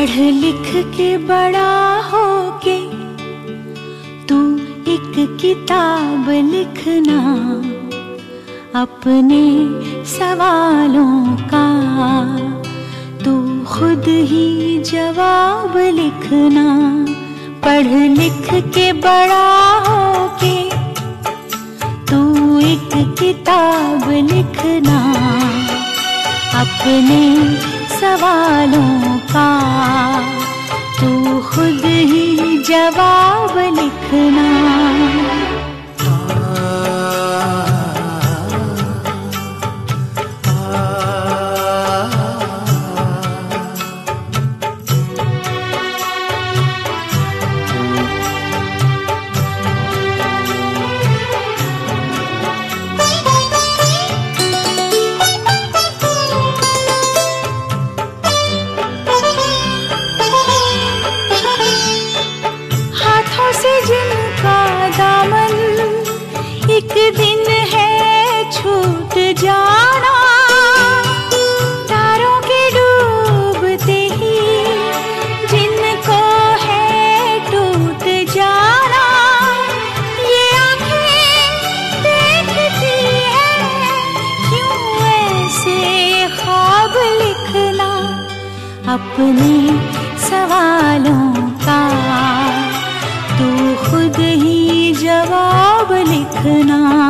पढ़ लिख के बड़ा हो के तू एक किताब लिखना अपने सवालों का तू खुद ही जवाब लिखना। पढ़ लिख के बड़ा हो के तू एक किताब लिखना अपने सवालों से जिनका दामन एक दिन है छूट जाना। तारों के डूबते ही जिनको है टूट जाना। ये आँखें देखती है, क्यों ऐसे ख्वाब लिखना? अपने जवाब लिखना।